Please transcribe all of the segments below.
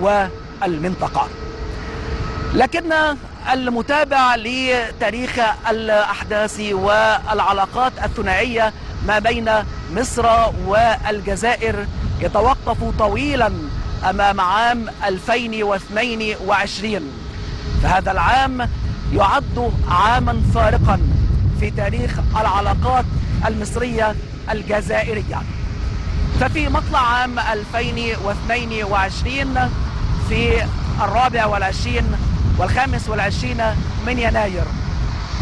والمنطقة. لكن المتابع لتاريخ الأحداث والعلاقات الثنائية ما بين مصر والجزائر يتوقف طويلا أمام عام 2022 فهذا العام يعد عاما فارقا في تاريخ العلاقات المصرية الجزائرية. ففي مطلع عام 2022 في الرابع والعشرين والخامس والعشرين من يناير.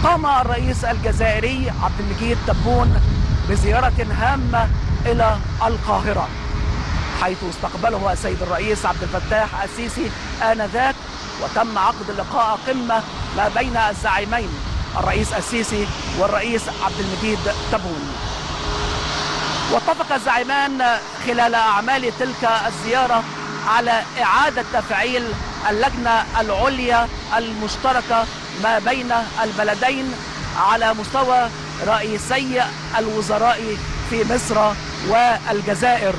قام الرئيس الجزائري عبد المجيد تبون بزيارة هامة إلى القاهرة حيث استقبله السيد الرئيس عبد الفتاح السيسي آنذاك وتم عقد لقاء قمة ما بين الزعيمين الرئيس السيسي والرئيس عبد المجيد تبون. واتفق الزعيمان خلال أعمال تلك الزيارة على إعادة تفعيل اللجنة العليا المشتركة ما بين البلدين على مستوى رئيسي الوزراء في مصر والجزائر.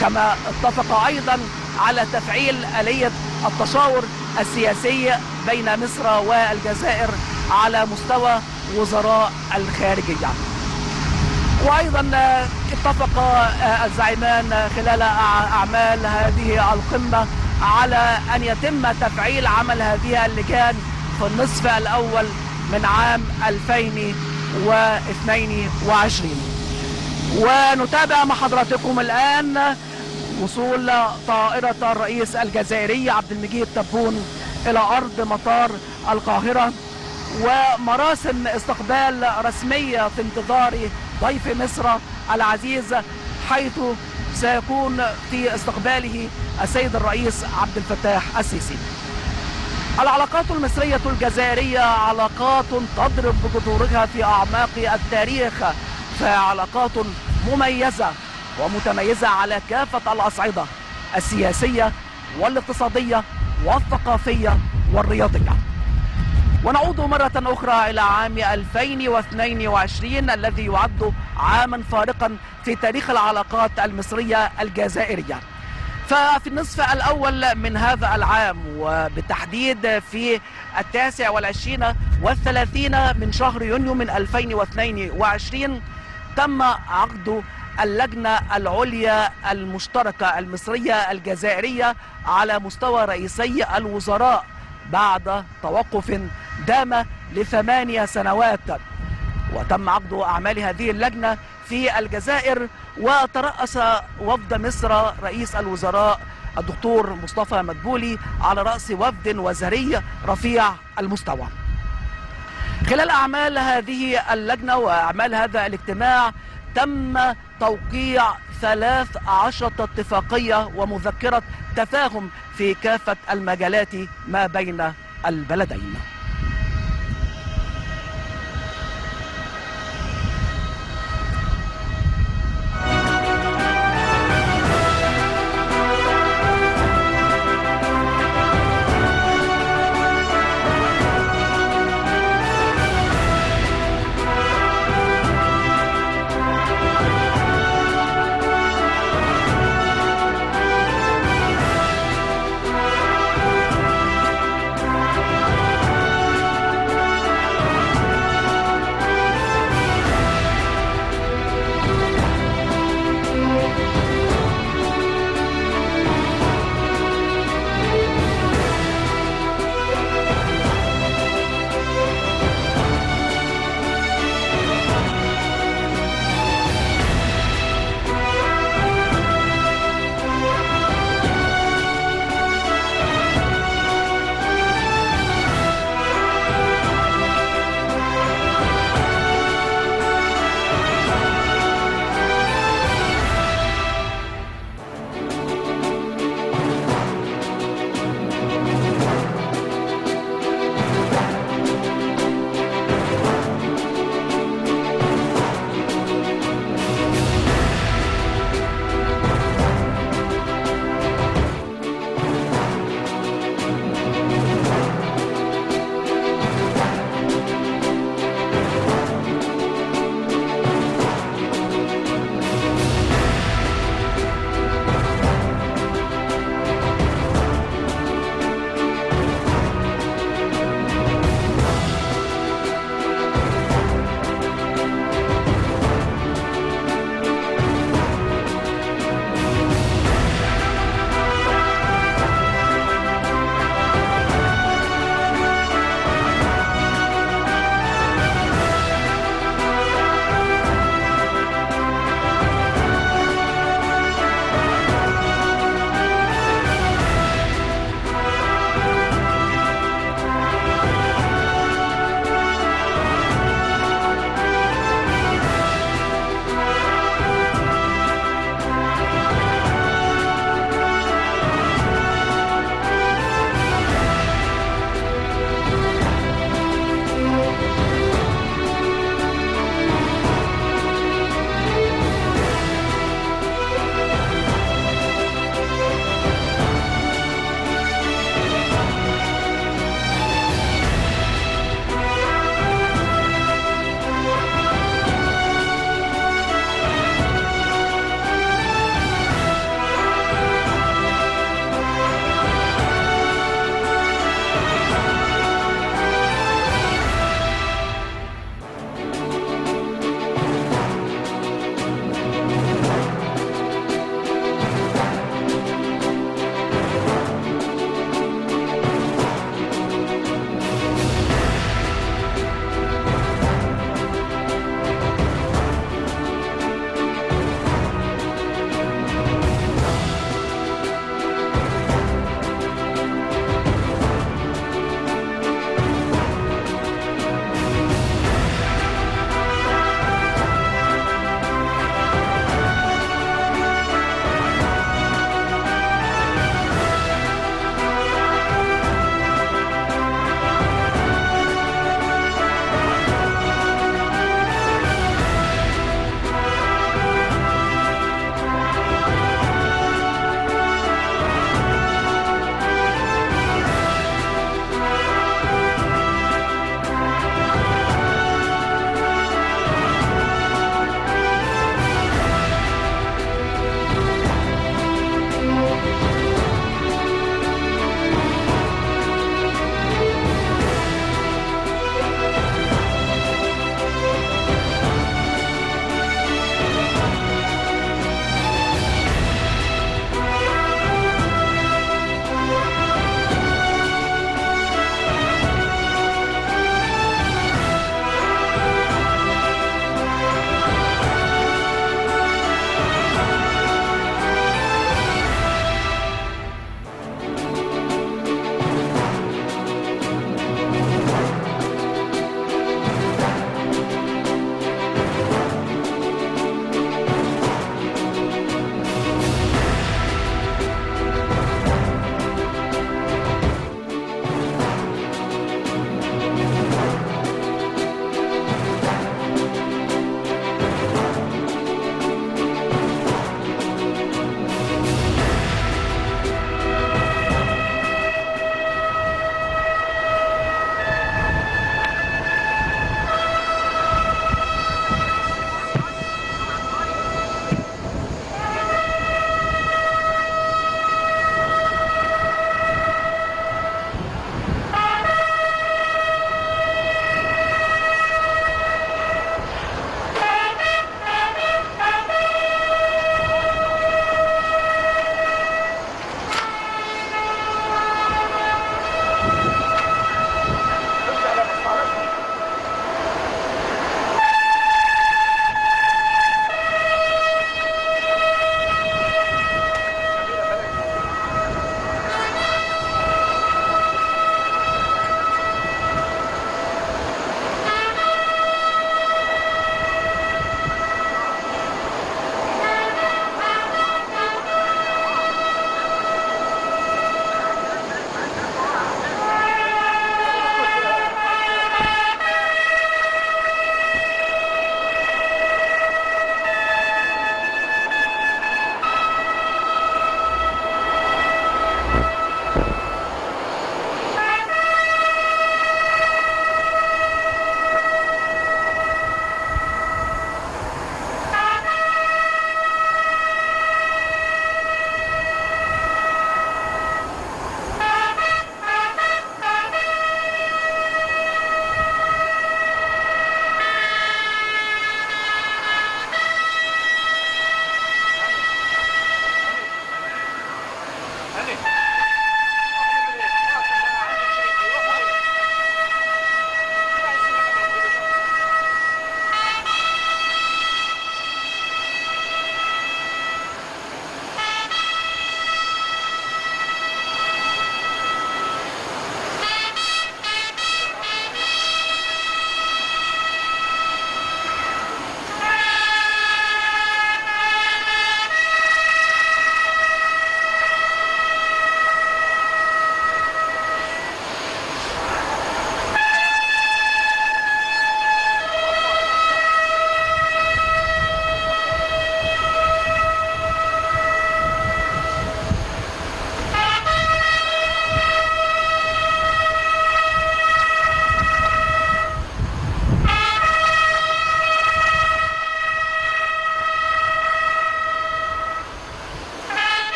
كما اتفق أيضا على تفعيل آلية التشاور السياسي بين مصر والجزائر على مستوى وزراء الخارجية. وأيضا اتفق الزعيمان خلال أعمال هذه القمة على أن يتم تفعيل عمل هذه اللجان في النصف الأول من عام 2022 ونتابع مع حضراتكم الآن وصول طائرة الرئيس الجزائري عبد المجيد تبون إلى أرض مطار القاهرة. ومراسم استقبال رسمية في انتظار ضيف مصر العزيز حيث سيكون في استقباله السيد الرئيس عبد الفتاح السيسي. العلاقات المصرية الجزائرية علاقات تضرب بجذورها في أعماق التاريخ فعلاقات مميزة ومتميزة على كافة الأصعدة السياسية والاقتصادية والثقافية والرياضية. ونعود مرة أخرى إلى عام 2022 الذي يعد عاما فارقا في تاريخ العلاقات المصرية الجزائرية. ففي النصف الأول من هذا العام وبالتحديد في التاسع والعشرين والثلاثين من شهر يونيو من 2022 تم عقد اللجنة العليا المشتركة المصرية الجزائرية على مستوى رئيسي الوزراء بعد توقف دام لثمانية سنوات. وتم عقد أعمال هذه اللجنة في الجزائر وترأس وفد مصر رئيس الوزراء الدكتور مصطفى مدبولي على رأس وفد وزاري رفيع المستوى. خلال أعمال هذه اللجنة وأعمال هذا الاجتماع تم توقيع ثلاث عشرة اتفاقية ومذكرة تفاهم في كافة المجالات ما بين البلدين.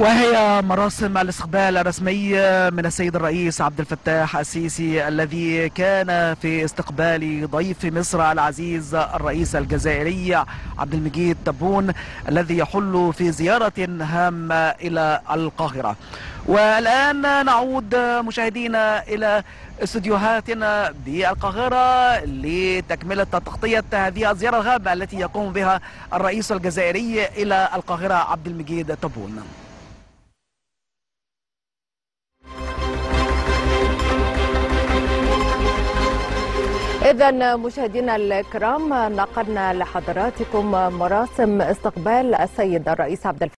وهي مراسم الاستقبال الرسمي من السيد الرئيس عبد الفتاح السيسي الذي كان في استقبال ضيف مصر العزيز الرئيس الجزائري عبد المجيد تبون الذي يحل في زيارة هامة إلى القاهرة. والآن نعود مشاهدينا إلى استديوهاتنا بالقاهرة لتكملة تغطية هذه الزيارة الغامة التي يقوم بها الرئيس الجزائري إلى القاهرة عبد المجيد تبون. إذا مشاهدينا الكرام نقلنا لحضراتكم مراسم استقبال السيد الرئيس عبد